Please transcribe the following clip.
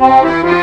Música